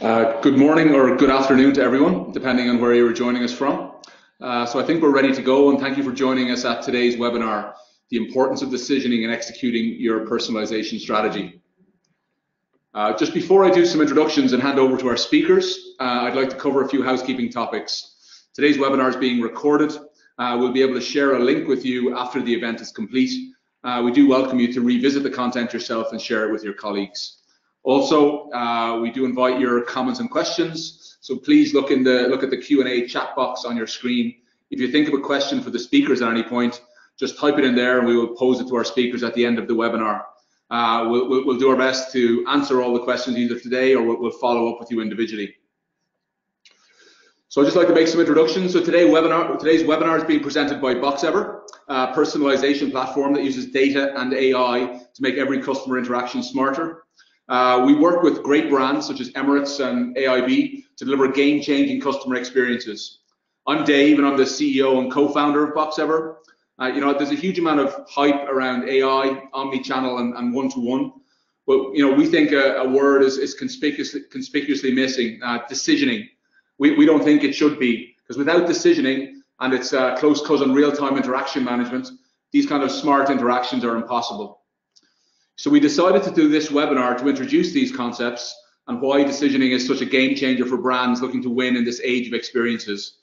Uh, good morning or good afternoon to everyone, depending on where you're joining us from. Uh, so I think we're ready to go, and thank you for joining us at today's webinar, The Importance of Decisioning and Executing Your Personalization Strategy. Uh, just before I do some introductions and hand over to our speakers, uh, I'd like to cover a few housekeeping topics. Today's webinar is being recorded. We'll be able to share a link with you after the event is complete. We do welcome you to revisit the content yourself and share it with your colleagues. Also, uh, we do invite your comments and questions, so please look at the Q&A chat box on your screen. If you think of a question for the speakers at any point, just type it in there and we will pose it to our speakers at the end of the webinar. Uh, we'll do our best to answer all the questions either today or we'll follow up with you individually. So I'd just like to make some introductions. So today's webinar is being presented by Boxever, a personalization platform that uses data and AI to make every customer interaction smarter. Uh, we work with great brands such as Emirates and AIB to deliver game-changing customer experiences. I'm Dave, and I'm the CEO and co-founder of Boxever. Uh, you know, there's a huge amount of hype around AI, omni-channel, and one-to-one, but you know, we think a word is conspicuously conspicuously missing, uh, decisioning. We don't think it should be, because without decisioning and its uh, close cousin, real-time interaction management, these kind of smart interactions are impossible. So we decided to do this webinar to introduce these concepts and why decisioning is such a game changer for brands looking to win in this age of experiences,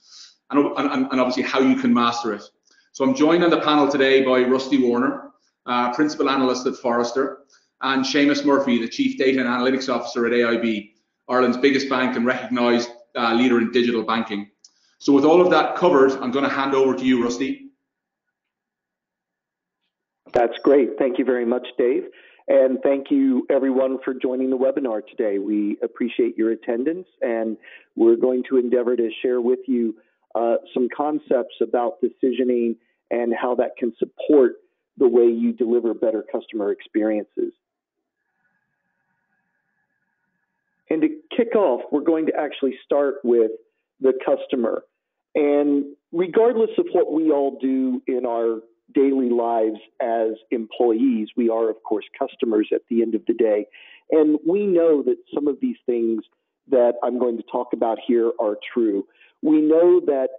and obviously how you can master it. So I'm joined on the panel today by Rusty Warner, uh, Principal Analyst at Forrester, and Seamus Murphy, the Chief Data and Analytics Officer at AIB, Ireland's biggest bank and recognized uh, leader in digital banking. So with all of that covered, I'm going to hand over to you, Rusty. That's great. Thank you very much, Dave. And thank you everyone for joining the webinar today. We appreciate your attendance, and we're going to endeavor to share with you uh, some concepts about decisioning and how that can support the way you deliver better customer experiences. And to kick off, we're going to actually start with the customer. And regardless of what we all do in our daily lives as employees, we are, of course, customers at the end of the day. And we know that some of these things that I'm going to talk about here are true. We know that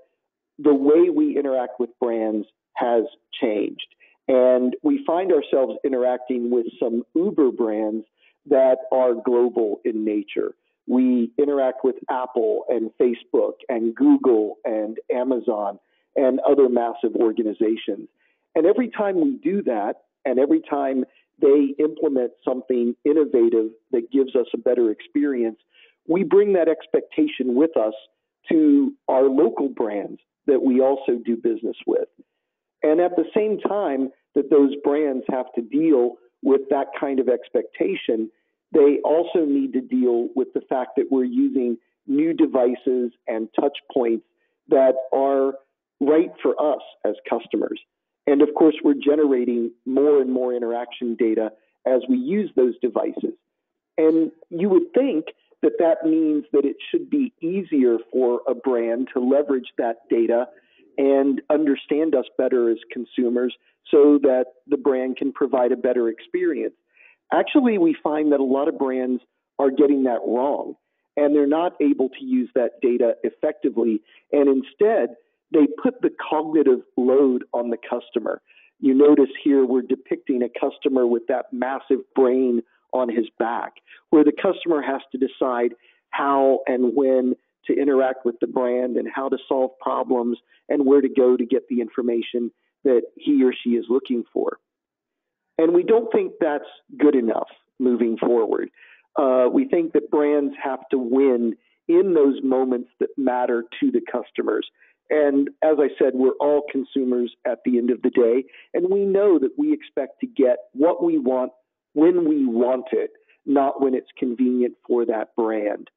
the way we interact with brands has changed, and we find ourselves interacting with some uber brands that are global in nature. We interact with Apple and Facebook and Google and Amazon and other massive organizations. And every time we do that, and every time they implement something innovative that gives us a better experience, we bring that expectation with us to our local brands that we also do business with. And at the same time that those brands have to deal with that kind of expectation, they also need to deal with the fact that we're using new devices and touch points that are right for us as customers. And of course, we're generating more and more interaction data as we use those devices. And you would think that that means that it should be easier for a brand to leverage that data and understand us better as consumers so that the brand can provide a better experience. Actually, we find that a lot of brands are getting that wrong, and they're not able to use that data effectively, and instead, they put the cognitive load on the customer. You notice here we're depicting a customer with that massive brain on his back, where the customer has to decide how and when to interact with the brand and how to solve problems and where to go to get the information that he or she is looking for. And we don't think that's good enough moving forward. Uh, we think that brands have to win in those moments that matter to the customers. And as I said, we're all consumers at the end of the day, and we know that we expect to get what we want when we want it, not when it's convenient for that brand.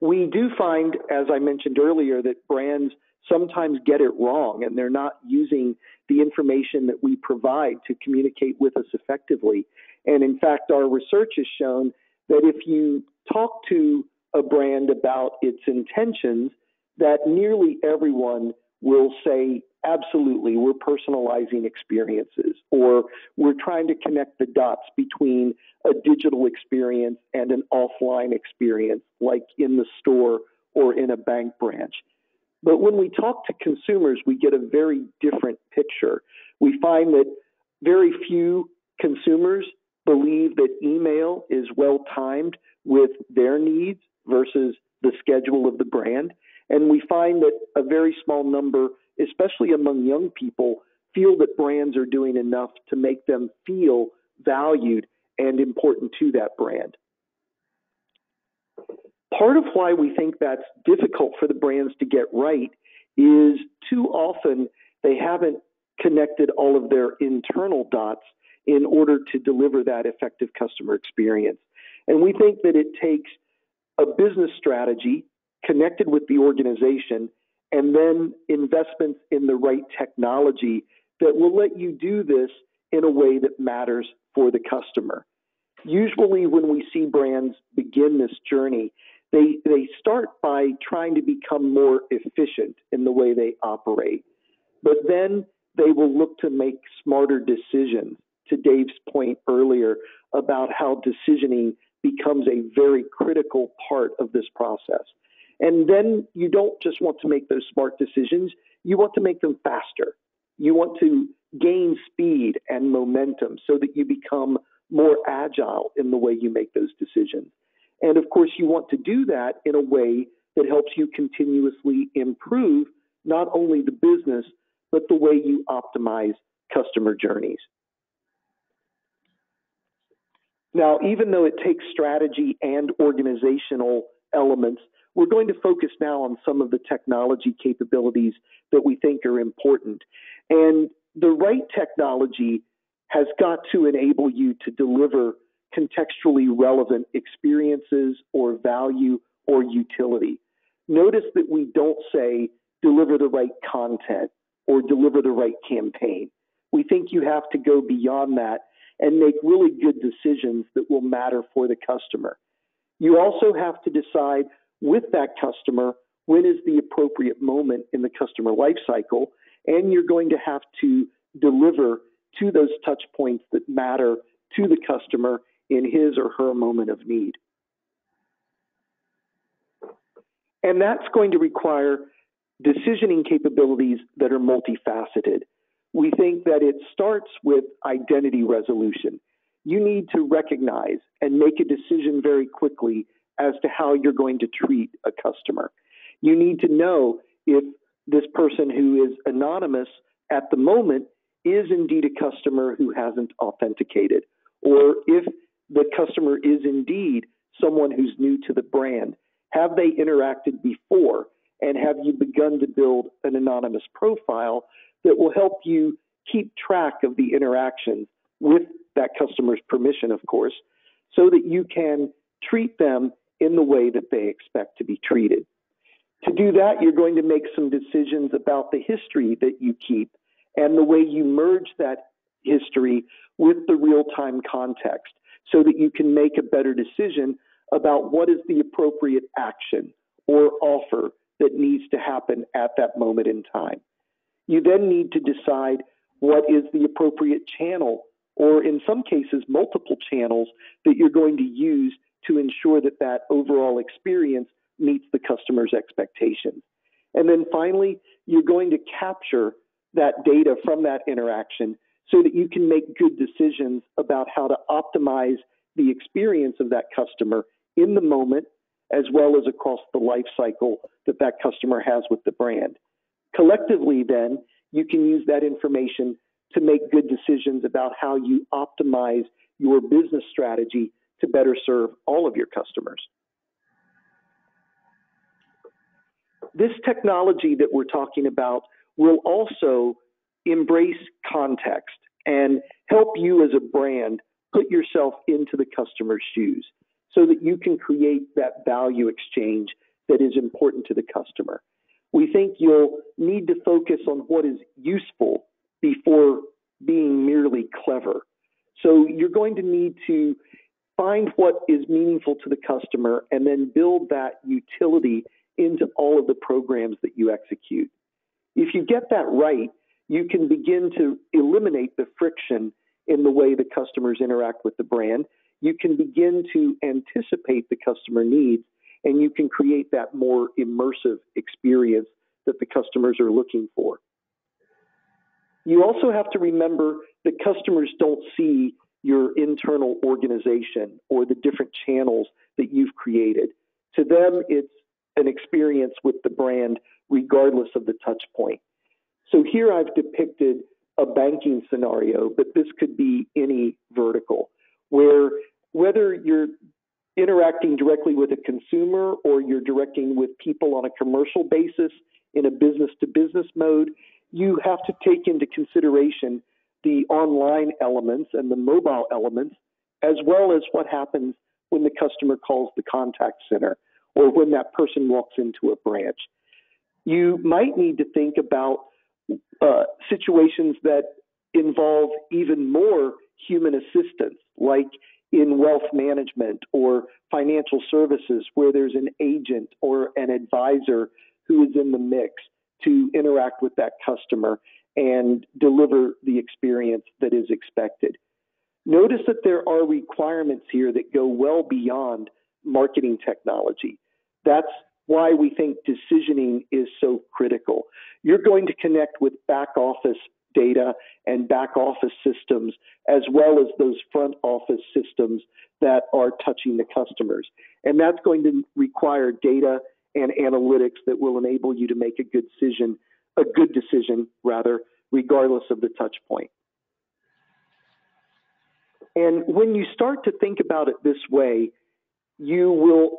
We do find, as I mentioned earlier, that brands sometimes get it wrong, and they're not using the information that we provide to communicate with us effectively. And in fact, our research has shown that if you talk to a brand about its intentions, that nearly everyone will say, absolutely, we're personalizing experiences, or we're trying to connect the dots between a digital experience and an offline experience, like in the store or in a bank branch. But when we talk to consumers, we get a very different picture. We find that very few consumers believe that email is well timed with their needs versus the schedule of the brand. And we find that a very small number, especially among young people, feel that brands are doing enough to make them feel valued and important to that brand. Part of why we think that's difficult for the brands to get right is too often they haven't connected all of their internal dots in order to deliver that effective customer experience. And we think that it takes a business strategy connected with the organization and then investments in the right technology that will let you do this in a way that matters for the customer. Usually, when we see brands begin this journey, they, they start by trying to become more efficient in the way they operate. But then they will look to make smarter decisions, to Dave's point earlier about how decisioning becomes a very critical part of this process. And then you don't just want to make those smart decisions, you want to make them faster. You want to gain speed and momentum so that you become more agile in the way you make those decisions. And of course, you want to do that in a way that helps you continuously improve not only the business, but the way you optimize customer journeys. Now, even though it takes strategy and organizational elements, we're going to focus now on some of the technology capabilities that we think are important. And the right technology has got to enable you to deliver contextually relevant experiences or value or utility. Notice that we don't say deliver the right content or deliver the right campaign. We think you have to go beyond that and make really good decisions that will matter for the customer. You also have to decide with that customer when is the appropriate moment in the customer life cycle, and you're going to have to deliver to those touch points that matter to the customer in his or her moment of need. And that's going to require decisioning capabilities that are multifaceted. We think that it starts with identity resolution. You need to recognize and make a decision very quickly as to how you're going to treat a customer. You need to know if this person who is anonymous at the moment is indeed a customer who hasn't authenticated, or if the customer is indeed someone who's new to the brand. Have they interacted before? And have you begun to build an anonymous profile that will help you keep track of the interactions with that customer's permission, of course, so that you can treat them in the way that they expect to be treated. To do that, you're going to make some decisions about the history that you keep and the way you merge that history with the real time context so that you can make a better decision about what is the appropriate action or offer that needs to happen at that moment in time. You then need to decide what is the appropriate channel, or in some cases, multiple channels that you're going to use to ensure that that overall experience meets the customer's expectations. And then finally, you're going to capture that data from that interaction so that you can make good decisions about how to optimize the experience of that customer in the moment as well as across the life cycle that that customer has with the brand. Collectively, then, you can use that information to make good decisions about how you optimize your business strategy to better serve all of your customers. This technology that we're talking about will also embrace context and help you as a brand put yourself into the customer's shoes so that you can create that value exchange that is important to the customer. We think you'll need to focus on what is useful before being merely clever. So you're going to need to find what is meaningful to the customer and then build that utility into all of the programs that you execute. If you get that right, you can begin to eliminate the friction in the way the customers interact with the brand. You can begin to anticipate the customer needs and you can create that more immersive experience that the customers are looking for. You also have to remember that customers don't see your internal organization or the different channels that you've created. To them, it's an experience with the brand regardless of the touch point. So here I've depicted a banking scenario, but this could be any vertical where whether you're interacting directly with a consumer or you're directing with people on a commercial basis in a business to business mode, you have to take into consideration the online elements and the mobile elements, as well as what happens when the customer calls the contact center or when that person walks into a branch. You might need to think about uh, situations that involve even more human assistance, like in wealth management or financial services, where there's an agent or an advisor who is in the mix to interact with that customer and deliver the experience that is expected. Notice that there are requirements here that go well beyond marketing technology. That's why we think decisioning is so critical. You're going to connect with back office data and back office systems, as well as those front office systems that are touching the customers. And that's going to require data and analytics that will enable you to make a good decision, a good decision rather, regardless of the touch point. And when you start to think about it this way, you will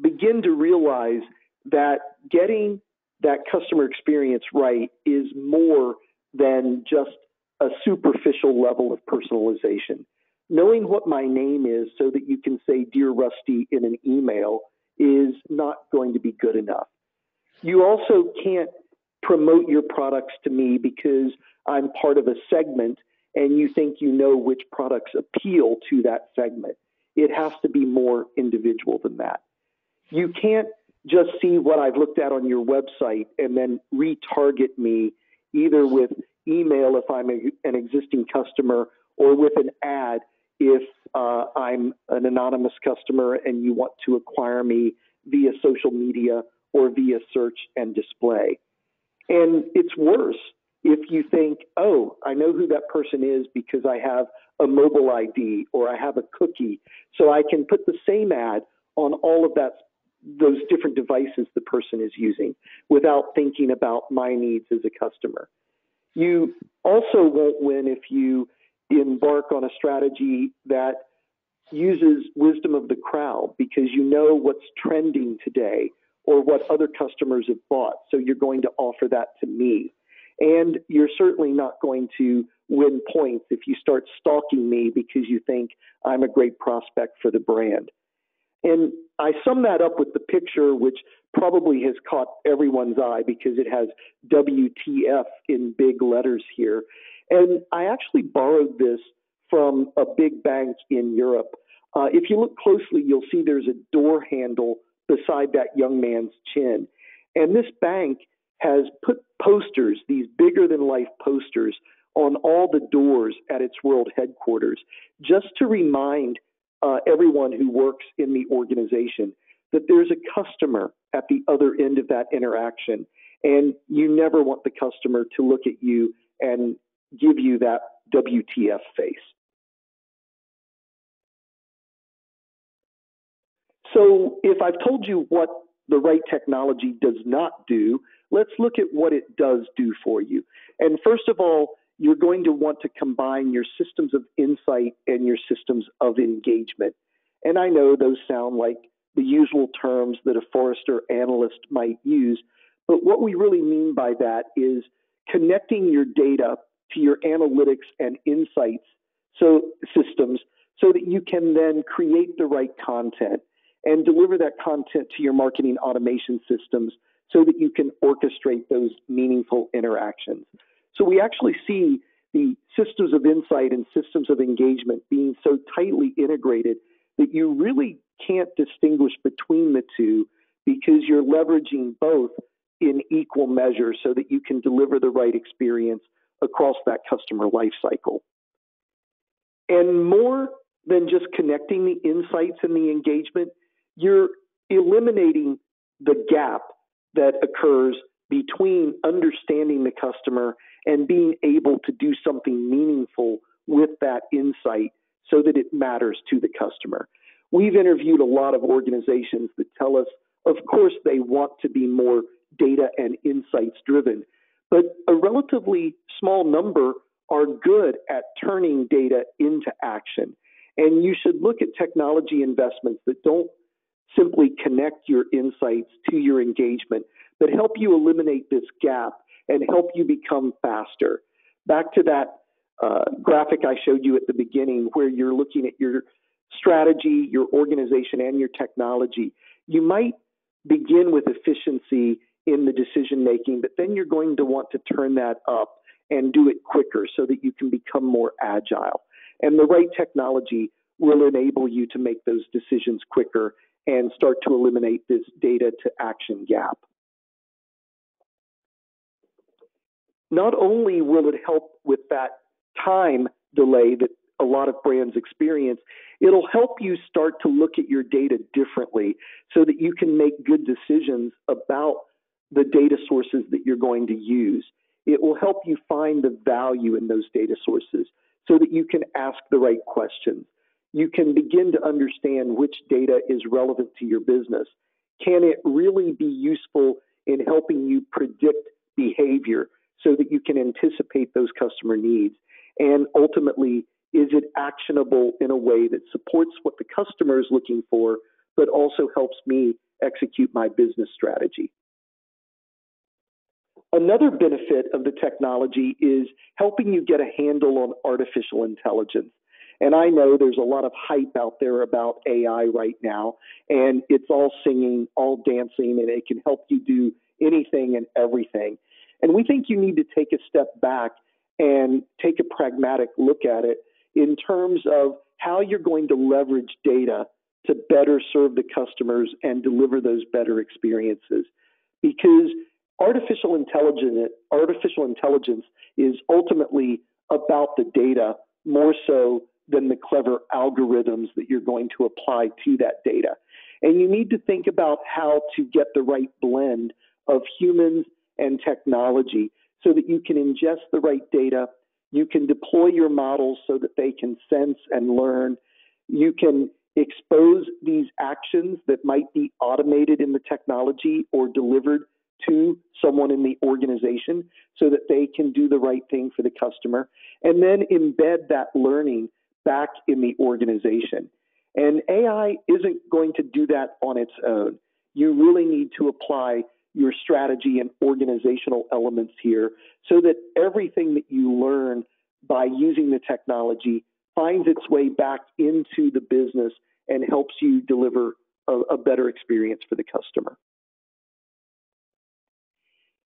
begin to realize that getting that customer experience right is more than just a superficial level of personalization. Knowing what my name is so that you can say Dear Rusty in an email is not going to be good enough. You also can't promote your products to me because I'm part of a segment and you think you know which products appeal to that segment. It has to be more individual than that. You can't just see what I've looked at on your website and then retarget me either with email if I'm a, an existing customer or with an ad if uh, I'm an anonymous customer and you want to acquire me via social media or via search and display. And it's worse if you think, oh, I know who that person is because I have a mobile ID or I have a cookie, so I can put the same ad on all of that those different devices the person is using without thinking about my needs as a customer. You also won't win if you embark on a strategy that uses wisdom of the crowd because you know what's trending today or what other customers have bought. So you're going to offer that to me. And you're certainly not going to win points if you start stalking me because you think I'm a great prospect for the brand. And I sum that up with the picture, which probably has caught everyone's eye because it has WTF in big letters here. And I actually borrowed this from a big bank in Europe. Uh, if you look closely, you'll see there's a door handle beside that young man's chin. And this bank has put posters, these bigger than life posters, on all the doors at its world headquarters, just to remind uh, everyone who works in the organization that there's a customer at the other end of that interaction. And you never want the customer to look at you and give you that WTF face. So, if I've told you what the right technology does not do, let's look at what it does do for you. And first of all, you're going to want to combine your systems of insight and your systems of engagement. And I know those sound like the usual terms that a Forrester analyst might use, but what we really mean by that is connecting your data to your analytics and insights so systems so that you can then create the right content and deliver that content to your marketing automation systems so that you can orchestrate those meaningful interactions. So we actually see the systems of insight and systems of engagement being so tightly integrated that you really can't distinguish between the two because you're leveraging both in equal measure so that you can deliver the right experience across that customer life cycle. And more than just connecting the insights and the engagement, you're eliminating the gap that occurs between understanding the customer and being able to do something meaningful with that insight so that it matters to the customer. We've interviewed a lot of organizations that tell us, of course, they want to be more data and insights driven, but a relatively small number are good at turning data into action. And you should look at technology investments that don't simply connect your insights to your engagement, but help you eliminate this gap and help you become faster. Back to that uh, graphic I showed you at the beginning, where you're looking at your strategy, your organization, and your technology. You might begin with efficiency in the decision making, but then you're going to want to turn that up and do it quicker so that you can become more agile. And the right technology will enable you to make those decisions quicker and start to eliminate this data to action gap. Not only will it help with that time delay that a lot of brands experience, it'll help you start to look at your data differently so that you can make good decisions about the data sources that you're going to use. It will help you find the value in those data sources so that you can ask the right questions. You can begin to understand which data is relevant to your business. Can it really be useful in helping you predict behavior so that you can anticipate those customer needs? And ultimately, is it actionable in a way that supports what the customer is looking for, but also helps me execute my business strategy? Another benefit of the technology is helping you get a handle on artificial intelligence. And I know there's a lot of hype out there about AI right now, and it's all singing, all dancing, and it can help you do anything and everything. And we think you need to take a step back and take a pragmatic look at it in terms of how you're going to leverage data to better serve the customers and deliver those better experiences. Because artificial intelligence, artificial intelligence is ultimately about the data more so than the clever algorithms that you're going to apply to that data. And you need to think about how to get the right blend of humans and technology so that you can ingest the right data. You can deploy your models so that they can sense and learn. You can expose these actions that might be automated in the technology or delivered to someone in the organization so that they can do the right thing for the customer, and then embed that learning back in the organization. And AI isn't going to do that on its own. You really need to apply your strategy and organizational elements here so that everything that you learn by using the technology finds its way back into the business and helps you deliver a, a better experience for the customer.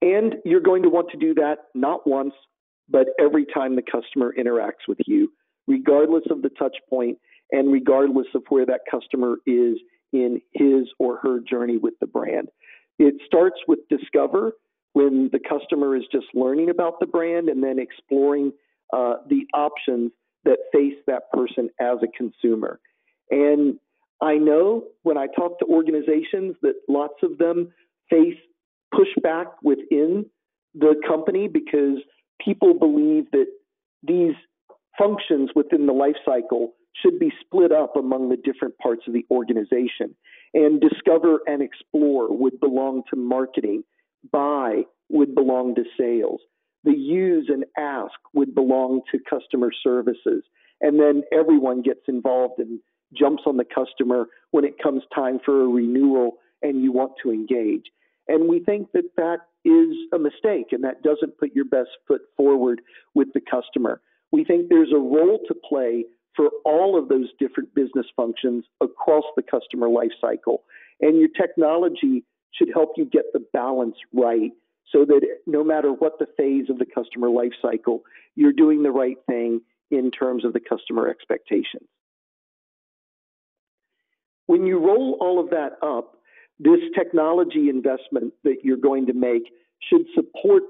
And you're going to want to do that not once, but every time the customer interacts with you, regardless of the touch point and regardless of where that customer is in his or her journey with the brand. It starts with discover when the customer is just learning about the brand and then exploring uh, the options that face that person as a consumer. And I know when I talk to organizations that lots of them face pushback within the company because people believe that these functions within the life cycle should be split up among the different parts of the organization. And discover and explore would belong to marketing, buy would belong to sales, the use and ask would belong to customer services. And then everyone gets involved and jumps on the customer when it comes time for a renewal and you want to engage. And we think that that is a mistake and that doesn't put your best foot forward with the customer. We think there's a role to play for all of those different business functions across the customer life cycle. And your technology should help you get the balance right so that no matter what the phase of the customer life cycle, you're doing the right thing in terms of the customer expectations. When you roll all of that up, This technology investment that you're going to make should support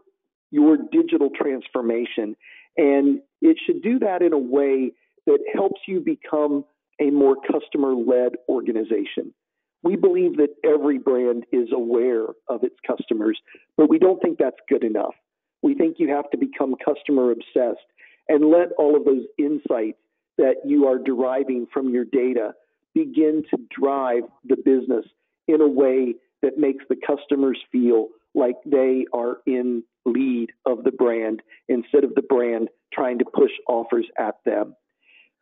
your digital transformation, and it should do that in a way that helps you become a more customer led organization. We believe that every brand is aware of its customers, but we don't think that's good enough. We think you have to become customer obsessed and let all of those insights that you are deriving from your data begin to drive the business in a way that makes the customers feel like they are in lead of the brand instead of the brand trying to push offers at them.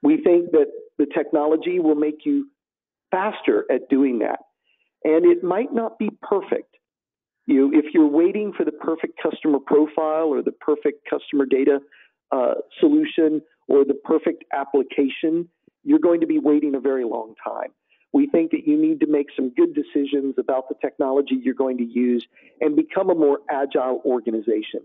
We think that the technology will make you faster at doing that. And it might not be perfect. You, if you're waiting for the perfect customer profile or the perfect customer data uh, solution or the perfect application, you're going to be waiting a very long time. We think that you need to make some good decisions about the technology you're going to use and become a more agile organization.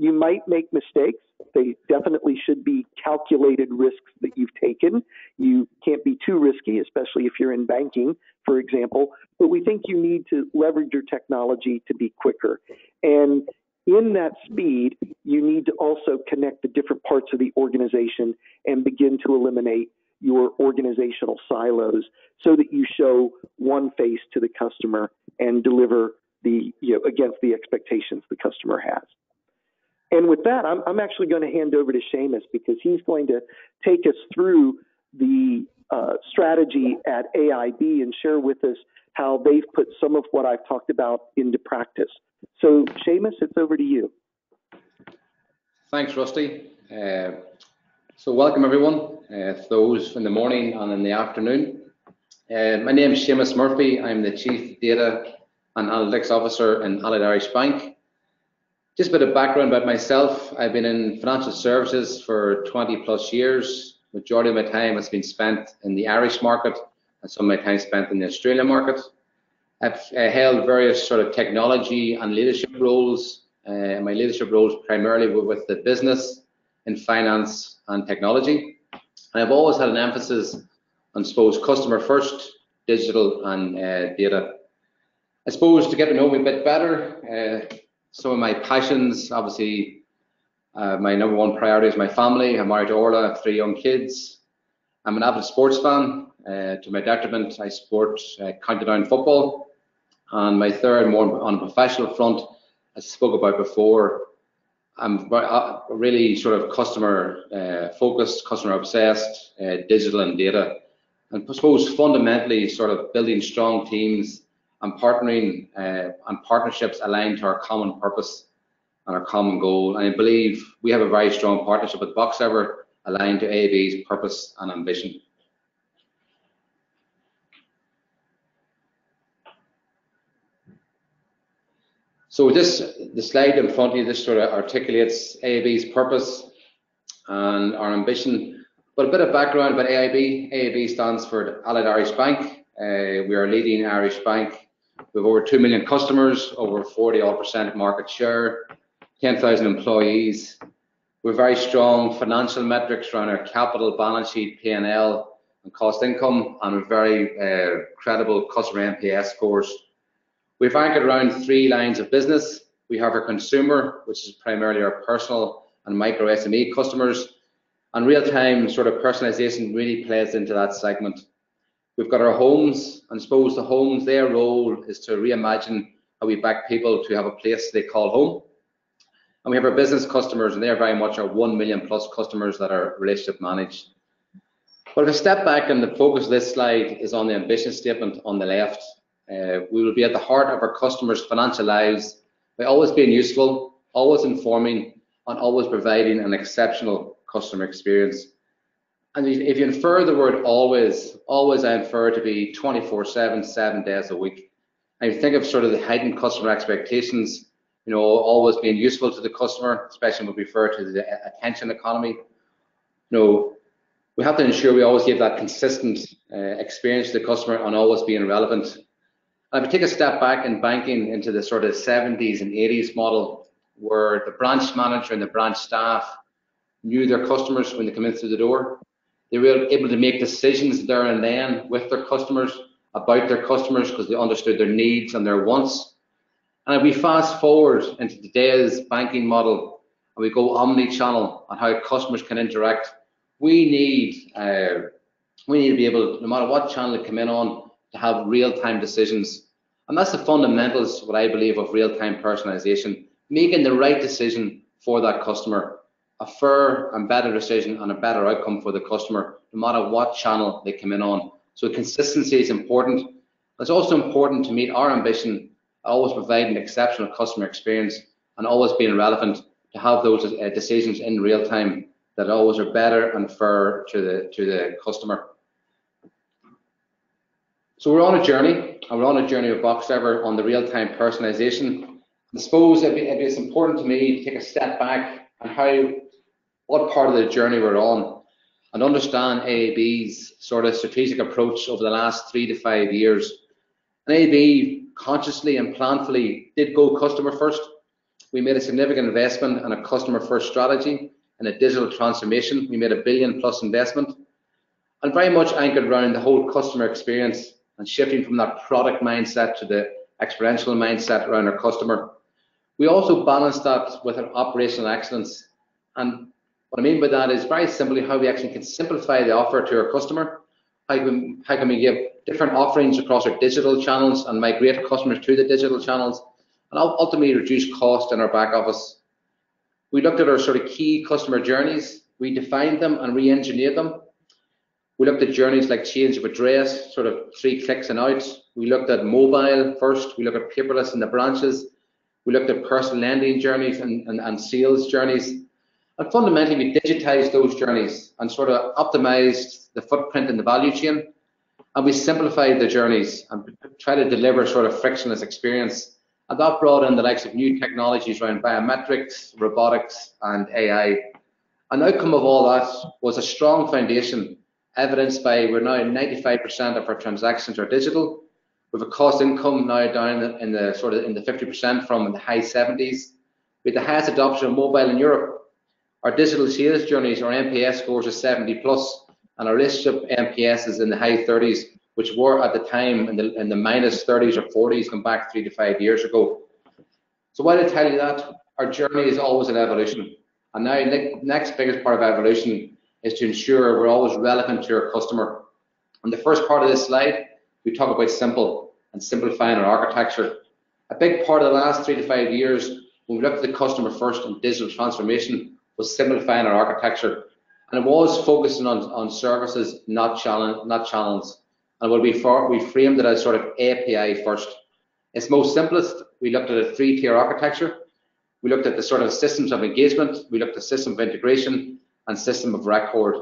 You might make mistakes. They definitely should be calculated risks that you've taken. You can't be too risky, especially if you're in banking, for example. But we think you need to leverage your technology to be quicker. And in that speed, you need to also connect the different parts of the organization and begin to eliminate your organizational silos so that you show one face to the customer and deliver the you know against the expectations the customer has. And with that, I'm, I'm actually going to hand over to Seamus because he's going to take us through the uh, strategy at AIB and share with us how they've put some of what I've talked about into practice. So, Seamus, it's over to you. Thanks, Rusty. Uh, so, welcome everyone, uh, those in the morning and in the afternoon. Uh, my name is Seamus Murphy. I'm the Chief Data and Analytics Officer in Allied Irish Bank. Just a bit of background about myself. I've been in financial services for 20 plus years. Majority of my time has been spent in the Irish market and some of my time spent in the Australian market. I've uh, held various sort of technology and leadership roles. Uh, my leadership roles primarily were with the business, in finance and technology. And I've always had an emphasis on, I suppose, customer first, digital and uh, data. I suppose to get to know me a bit better, uh, some of my passions, obviously, uh, my number one priority is my family. I'm married to Orla, I have three young kids. I'm an avid sports fan. Uh, to my detriment, I support uh, County Down football. And my third, more on a professional front, as I spoke about before, I'm uh, really sort of customer uh, focused, customer obsessed, uh, digital and data. And I suppose fundamentally sort of building strong teams and partnering uh, and partnerships aligned to our common purpose and our common goal. And I believe we have a very strong partnership with Boxever aligned to AIB's purpose and ambition. So this, the slide in front of you, this sort of articulates AIB's purpose and our ambition. But a bit of background about AIB. AIB stands for Allied Irish Bank. Uh, we are a leading Irish bank we have over 2 million customers, over 40 odd percent market share, 10,000 employees. We're very strong financial metrics around our capital, balance sheet, P&L, and cost income, and very uh, credible customer NPS scores. We've anchored around three lines of business. We have our consumer, which is primarily our personal and micro SME customers, and real-time sort of personalization really plays into that segment. We've got our homes, and suppose the homes, their role is to reimagine how we back people to have a place they call home. And we have our business customers, and they're very much our 1 million plus customers that are relationship managed. But if I step back and the focus of this slide is on the ambition statement on the left, uh, we will be at the heart of our customers' financial lives by always being useful, always informing, and always providing an exceptional customer experience. And if you infer the word always, always I infer to be 24 7, seven days a week. And you think of sort of the heightened customer expectations, you know, always being useful to the customer, especially when we refer to the attention economy. You know, we have to ensure we always give that consistent uh, experience to the customer and always being relevant. If we take a step back in banking into the sort of 70s and 80s model, where the branch manager and the branch staff knew their customers when they come in through the door, they were able to make decisions there and then with their customers about their customers because they understood their needs and their wants. And if we fast forward into today's banking model and we go omni-channel on how customers can interact, we need uh, we need to be able, no matter what channel they come in on, to have real-time decisions. And that's the fundamentals, what I believe, of real-time personalization, making the right decision for that customer, a fair and better decision and a better outcome for the customer, no matter what channel they come in on. So consistency is important. It's also important to meet our ambition, always providing exceptional customer experience and always being relevant to have those uh, decisions in real time that always are better and fair to the to the customer. So we're on a journey, and we're on a journey with Boxever on the real-time personalization. I suppose it'd it's important to me to take a step back and how, what part of the journey we're on, and understand AIB's sort of strategic approach over the last three to five years. And AAB consciously and planfully did go customer first. We made a significant investment in a customer first strategy and a digital transformation. We made a billion plus investment and very much anchored around the whole customer experience and shifting from that product mindset to the experiential mindset around our customer. We also balance that with an operational excellence. And what I mean by that is very simply how we actually can simplify the offer to our customer. How can, how can we give different offerings across our digital channels and migrate customers to the digital channels and ultimately reduce cost in our back office. We looked at our sort of key customer journeys. We defined them and re-engineered them we looked at journeys like change of address, sort of three clicks and out. We looked at mobile first. We looked at paperless in the branches. We looked at personal lending journeys and, and, and sales journeys. And fundamentally, we digitized those journeys and sort of optimized the footprint in the value chain. And we simplified the journeys and try to deliver sort of frictionless experience. And that brought in the likes of new technologies around biometrics, robotics, and AI. An outcome of all that was a strong foundation evidenced by we're now 95% of our transactions are digital. With a cost income now down in the sort of in the 50% from the high 70s. With the highest adoption of mobile in Europe, our digital sales journeys, our NPS scores are 70 plus, and our relationship NPS is in the high 30s, which were at the time in the in the minus 30s or 40s, going back three to five years ago. So why did I tell you that? Our journey is always an evolution, and now the next biggest part of evolution is to ensure we're always relevant to our customer. On the first part of this slide, we talk about simple and simplifying our architecture. A big part of the last three to five years, when we looked at the customer first and digital transformation, was simplifying our architecture. And it was focusing on, on services, not challenge, not channels. And what we, for, we framed it as sort of API first. Its most simplest, we looked at a three-tier architecture. We looked at the sort of systems of engagement. We looked at system of integration and system of record.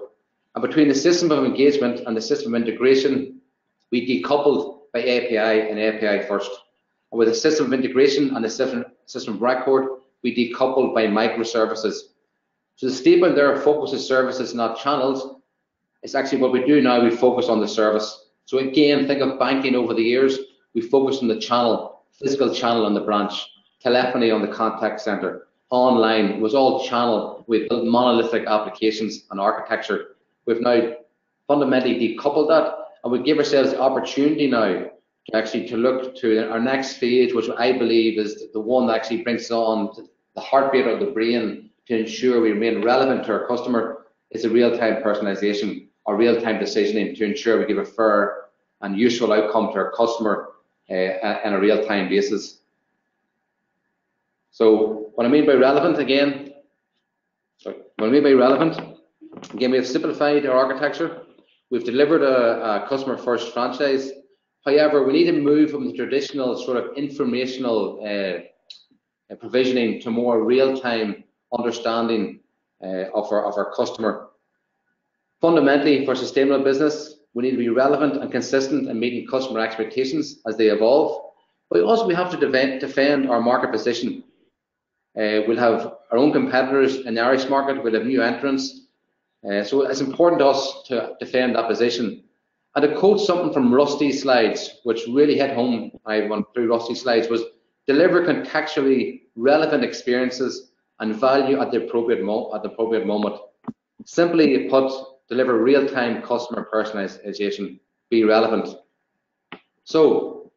And between the system of engagement and the system of integration, we decoupled by API and API first. And with the system of integration and the system, system of record, we decoupled by microservices. So the statement there focuses services, not channels. It's actually what we do now, we focus on the service. So again, think of banking over the years, we focus on the channel, physical channel on the branch, telephony on the contact center, online. It was all channel with monolithic applications and architecture. We've now fundamentally decoupled that and we give ourselves the opportunity now to actually to look to our next phase, which I believe is the one that actually brings on the heartbeat of the brain to ensure we remain relevant to our customer is a real-time personalization or real-time decisioning to ensure we give a fair and useful outcome to our customer uh, on a real-time basis. So what I mean by relevant again, sorry, what I mean by relevant, again, we have simplified our architecture. We've delivered a, a customer first franchise. However, we need to move from the traditional sort of informational uh, provisioning to more real-time understanding uh, of, our, of our customer. Fundamentally, for sustainable business, we need to be relevant and consistent in meeting customer expectations as they evolve. But also we have to defend, our market position uh, we'll have our own competitors in the Irish market. We'll have new entrants. Uh, so it's important to us to defend that position. And to quote something from Rusty's slides, which really hit home, I went through Rusty's slides, was deliver contextually relevant experiences and value at the appropriate, mo at the appropriate moment. Simply put, deliver real-time customer personalization, be relevant. So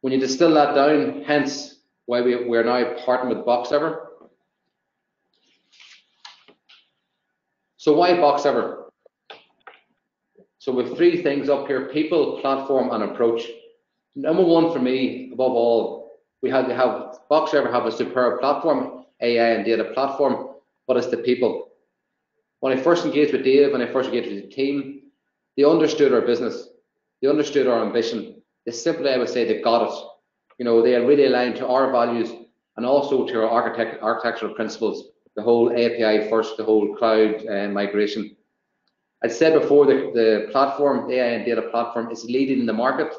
when you distill that down, hence why we, we're now partnering with BoxEver. So why BoxEver? So with three things up here, people, platform, and approach. Number one for me, above all, we have to have Boxever have a superb platform, AI and data platform, but it's the people. When I first engaged with Dave, when I first engaged with the team, they understood our business, they understood our ambition. They simply, I would say, they got it. You know, they are really aligned to our values and also to our architect, architectural principles, the whole API first, the whole cloud uh, migration. I said before, the, the platform, AI and data platform, is leading in the market,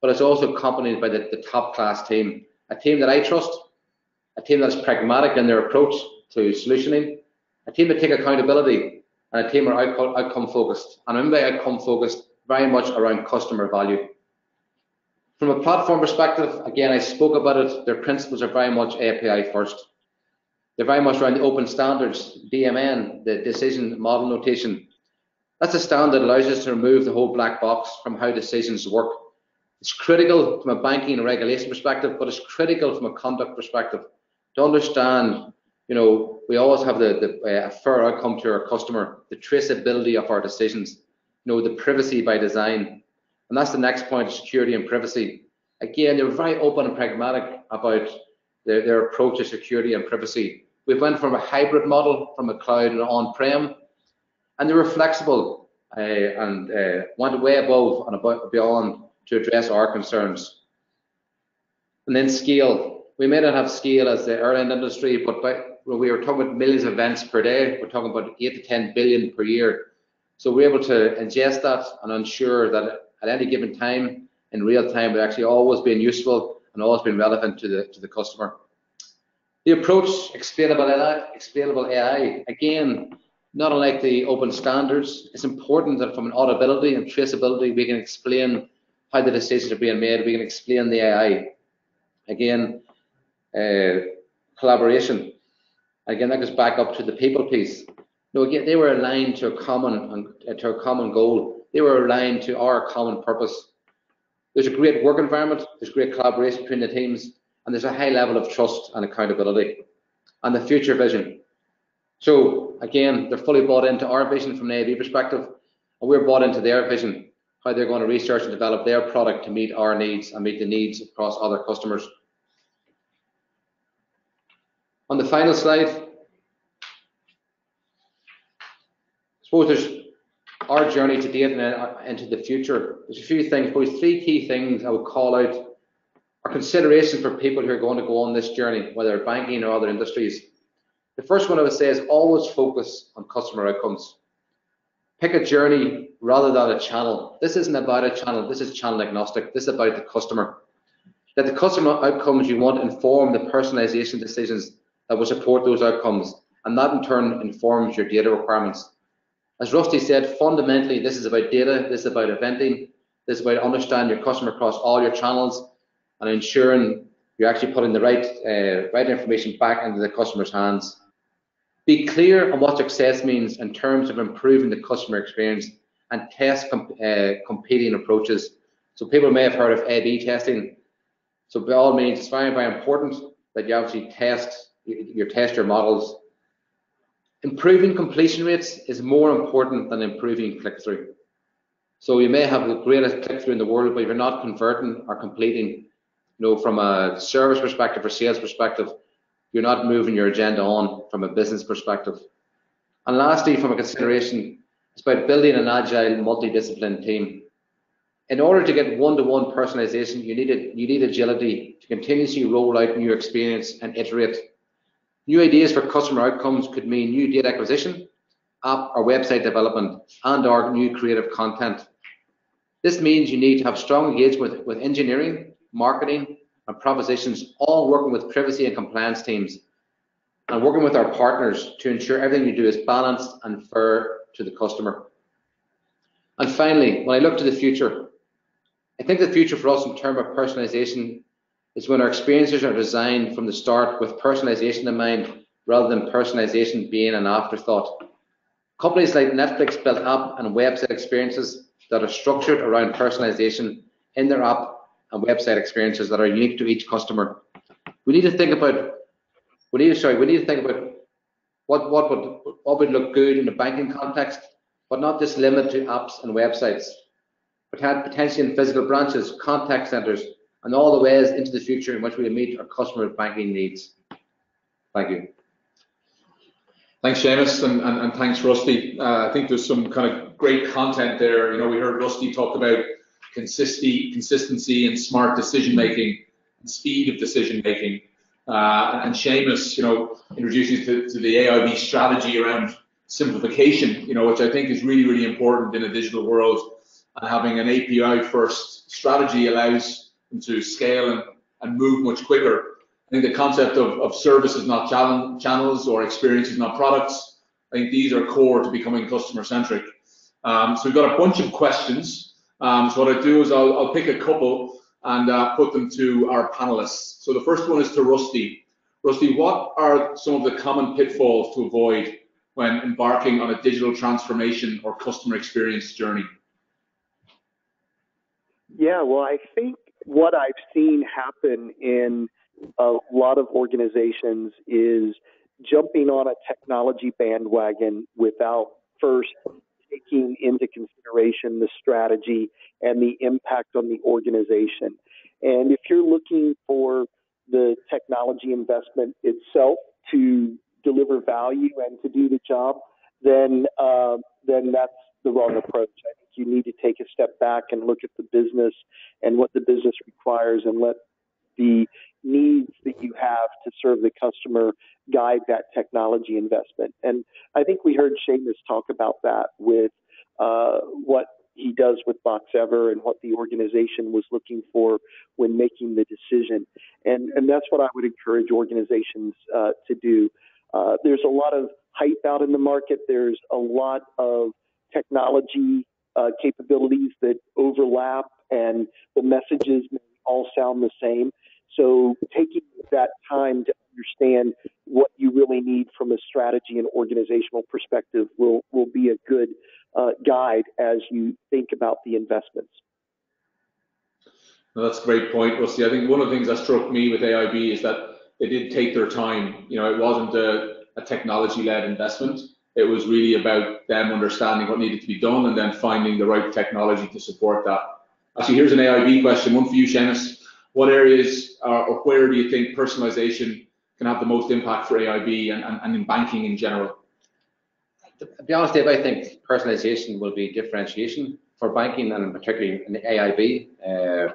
but it's also accompanied by the, the top class team, a team that I trust, a team that's pragmatic in their approach to solutioning, a team that take accountability, and a team that are outcome, focused. And I'm by outcome focused very much around customer value. From a platform perspective, again, I spoke about it, their principles are very much API first. They're very much around the open standards, DMN, the decision model notation. That's a standard that allows us to remove the whole black box from how decisions work. It's critical from a banking and regulation perspective, but it's critical from a conduct perspective to understand, you know, we always have the, the uh, fair outcome to our customer, the traceability of our decisions, you know, the privacy by design. And that's the next point, security and privacy. Again, they're very open and pragmatic about their, their approach to security and privacy. We went from a hybrid model from a cloud and on-prem, and they were flexible uh, and uh, went way above and above, beyond to address our concerns. And then scale. We may not have scale as the airline industry, but by, we are talking about millions of events per day. We're talking about eight to 10 billion per year. So we're able to ingest that and ensure that at any given time, in real time, we're actually always being useful and always being relevant to the to the customer. The approach, explainable AI, explainable AI, again, not unlike the open standards, it's important that from an auditability and traceability, we can explain how the decisions are being made. We can explain the AI. Again, uh, collaboration. Again, that goes back up to the people piece. No, again, they were aligned to a common uh, to a common goal. They were aligned to our common purpose. There's a great work environment. There's great collaboration between the teams and there's a high level of trust and accountability and the future vision. So again, they're fully bought into our vision from an AV perspective, and we're bought into their vision, how they're going to research and develop their product to meet our needs and meet the needs across other customers. On the final slide, I suppose there's our journey to date and uh, into the future. There's a few things, probably three key things I would call out or consideration for people who are going to go on this journey, whether banking or other industries. The first one I would say is always focus on customer outcomes. Pick a journey rather than a channel. This isn't about a channel, this is channel agnostic. This is about the customer. That the customer outcomes you want inform the personalization decisions that will support those outcomes, and that in turn informs your data requirements. As Rusty said, fundamentally, this is about data, this is about eventing, this is about understanding your customer across all your channels, and ensuring you're actually putting the right uh, right information back into the customer's hands. Be clear on what success means in terms of improving the customer experience and test uh, competing approaches. So people may have heard of A/B testing. So by all means, it's very very important that you actually test you test your models. Improving completion rates is more important than improving click-through. So you may have the greatest click-through in the world, but if you're not converting or completing you know, from a service perspective or sales perspective, you're not moving your agenda on from a business perspective. And lastly, from a consideration, it's about building an agile, multidisciplined team. In order to get one-to-one personalization, you need a, you need agility to continuously roll out new experience and iterate. New ideas for customer outcomes could mean new data acquisition, app or website development, and or new creative content. This means you need to have strong engagement with, with engineering, marketing, and propositions, all working with privacy and compliance teams and working with our partners to ensure everything you do is balanced and fair to the customer. And finally, when I look to the future, I think the future for us in terms of personalization is when our experiences are designed from the start with personalization in mind rather than personalization being an afterthought. Companies like Netflix build app and website experiences that are structured around personalization in their app and website experiences that are unique to each customer. We need to think about, we need to, sorry, we need to think about what, what, would, what would look good in a banking context, but not just limit to apps and websites, but had potentially in physical branches, contact centers, and all the ways into the future in which we meet our customer banking needs. Thank you. Thanks, Seamus, and, and, and thanks, Rusty. Uh, I think there's some kind of great content there. You know, we heard Rusty talk about consistency, consistency and smart decision making, and speed of decision making. Uh, and Seamus, you know, introducing to, to the AIB strategy around simplification, you know, which I think is really, really important in a digital world. And having an API first strategy allows them to scale and, and move much quicker. I think the concept of, of services, not channels, or experiences, not products, I think these are core to becoming customer centric. Um, so we've got a bunch of questions. Um, so what I do is I'll, I'll pick a couple and uh, put them to our panelists. So the first one is to Rusty. Rusty, what are some of the common pitfalls to avoid when embarking on a digital transformation or customer experience journey? Yeah, well, I think what I've seen happen in a lot of organizations is jumping on a technology bandwagon without first taking into consideration the strategy and the impact on the organization. And if you're looking for the technology investment itself to deliver value and to do the job, then uh, then that's the wrong approach. I think you need to take a step back and look at the business and what the business requires, and let the needs that you have to serve the customer guide that technology investment. And I think we heard Seamus talk about that with uh, what he does with Boxever and what the organization was looking for when making the decision. And, and that's what I would encourage organizations uh, to do. Uh, there's a lot of hype out in the market. There's a lot of technology uh, capabilities that overlap, and the messages all sound the same. So taking that time to understand what you really need from a strategy and organizational perspective will, will be a good uh, guide as you think about the investments. No, that's a great point, Rusty. I think one of the things that struck me with AIB is that they did take their time. You know, it wasn't a, a technology-led investment. It was really about them understanding what needed to be done and then finding the right technology to support that. Actually, here's an AIB question, one for you, Seamus what areas or where do you think personalization can have the most impact for AIB and, and, and in banking in general? To be honest, Dave, I think personalization will be differentiation for banking and particularly in the AIB. Uh,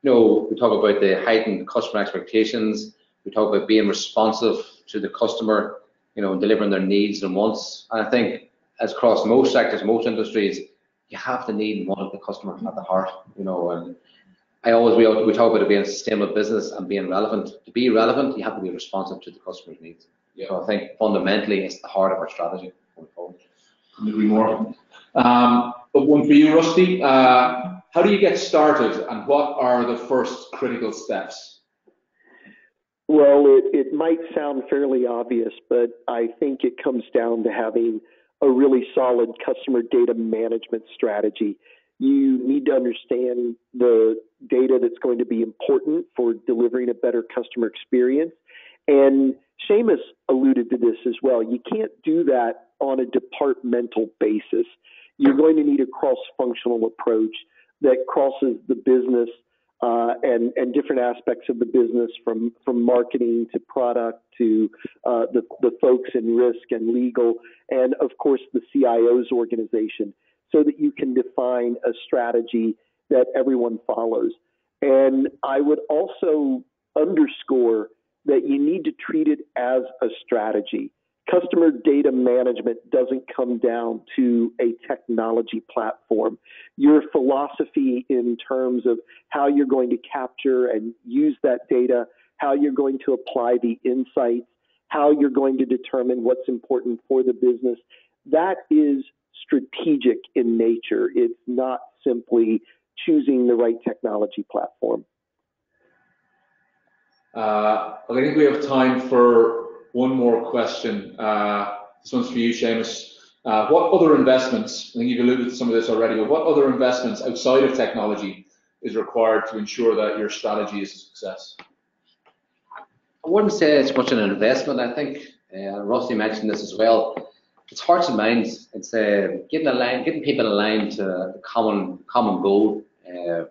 you know, we talk about the heightened customer expectations. We talk about being responsive to the customer, you know, and delivering their needs and wants. And I think as across most sectors, most industries, you have to need one of the customer at the heart, you know, and I always we, we talk about it being a sustainable business and being relevant. To be relevant, you have to be responsive to the customer's needs. Yeah. So I think fundamentally it's the heart of our strategy going forward. Couldn't agree more. Um, but one for you, Rusty. Uh, how do you get started, and what are the first critical steps? Well, it, it might sound fairly obvious, but I think it comes down to having a really solid customer data management strategy you need to understand the data that's going to be important for delivering a better customer experience. And Seamus alluded to this as well. You can't do that on a departmental basis. You're going to need a cross-functional approach that crosses the business uh, and and different aspects of the business, from from marketing to product to uh, the the folks in risk and legal, and of course the CIO's organization so that you can define a strategy that everyone follows. And I would also underscore that you need to treat it as a strategy. Customer data management doesn't come down to a technology platform. Your philosophy in terms of how you're going to capture and use that data, how you're going to apply the insights, how you're going to determine what's important for the business, that is strategic in nature. It's not simply choosing the right technology platform. Uh, I think we have time for one more question. Uh, this one's for you, Seamus. Uh, what other investments, I think you've alluded to some of this already, but what other investments outside of technology is required to ensure that your strategy is a success? I wouldn't say it's much an investment. I think uh, Rusty mentioned this as well. It's hearts and minds. It's uh, getting aligned, getting people aligned to a common common goal. Uh,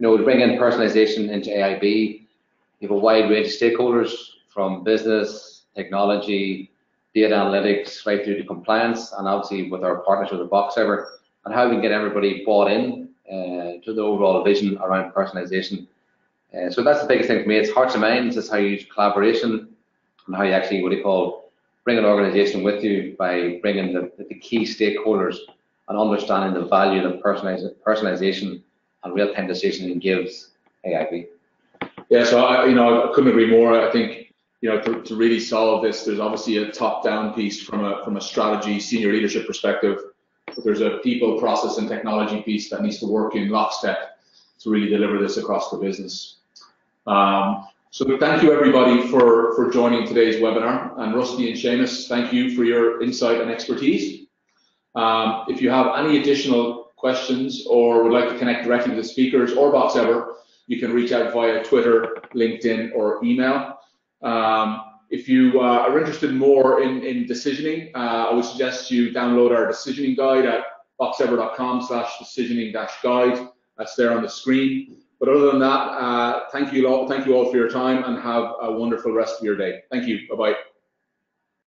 you know, to bring in personalization into AIB. You have a wide range of stakeholders from business, technology, data analytics, right through to compliance, and obviously with our partnership with Boxever, and how we can get everybody bought in uh, to the overall vision around personalization. Uh, so that's the biggest thing for me. It's hearts and minds. It's how you use collaboration and how you actually, what do you call, bring an organization with you by bringing the, the key stakeholders and understanding the value that personalization and real-time decisioning gives AIB. Yeah, so I, you know, I couldn't agree more. I think you know to, to really solve this, there's obviously a top-down piece from a from a strategy, senior leadership perspective, but there's a people, process, and technology piece that needs to work in lockstep to really deliver this across the business. Um, so thank you everybody for, for joining today's webinar. And Rusty and Seamus, thank you for your insight and expertise. Um, if you have any additional questions or would like to connect directly with the speakers or Boxever, you can reach out via Twitter, LinkedIn, or email. Um, if you uh, are interested more in, in decisioning, uh, I would suggest you download our decisioning guide at boxever.com slash decisioning guide. That's there on the screen. But other than that, uh, thank you all, thank you all for your time and have a wonderful rest of your day. Thank you. Bye bye.